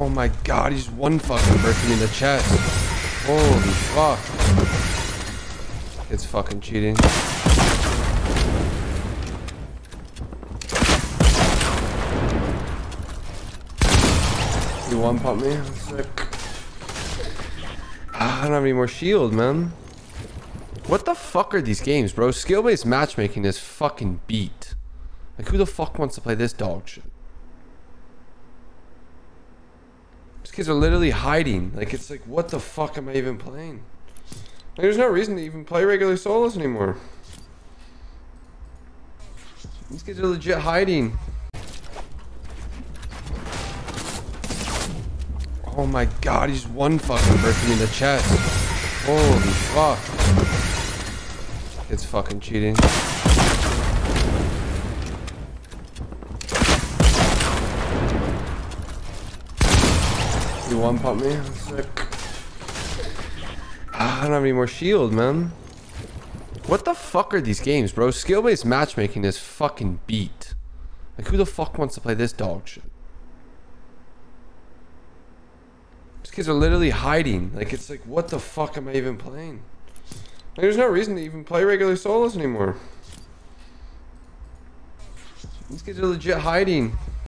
Oh my god, he's one fucking person in the chest. Holy fuck. It's fucking cheating. You one pump me? Ah, I don't have any more shield, man. What the fuck are these games, bro? Skill-based matchmaking is fucking beat. Like, who the fuck wants to play this dog shit? These kids are literally hiding. Like, it's like, what the fuck am I even playing? Like, there's no reason to even play regular solos anymore. These kids are legit hiding. Oh my god, he's one fucking person in the chest. Holy fuck. It's fucking cheating. You one pump me? Ah, I don't have any more shield, man. What the fuck are these games, bro? Skill-based matchmaking is fucking beat. Like, who the fuck wants to play this dog shit? These kids are literally hiding. Like, it's like, what the fuck am I even playing? Like, there's no reason to even play regular solos anymore. These kids are legit hiding.